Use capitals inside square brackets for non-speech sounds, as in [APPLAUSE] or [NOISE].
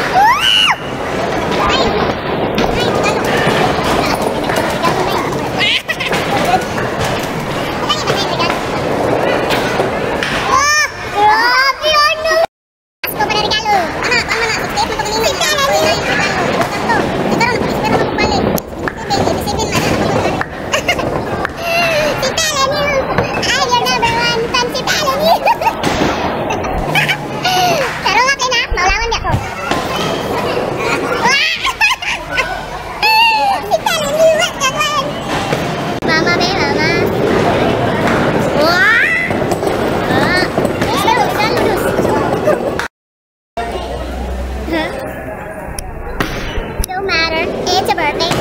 Ah! [LAUGHS] Huh? Don't matter. It's a birthday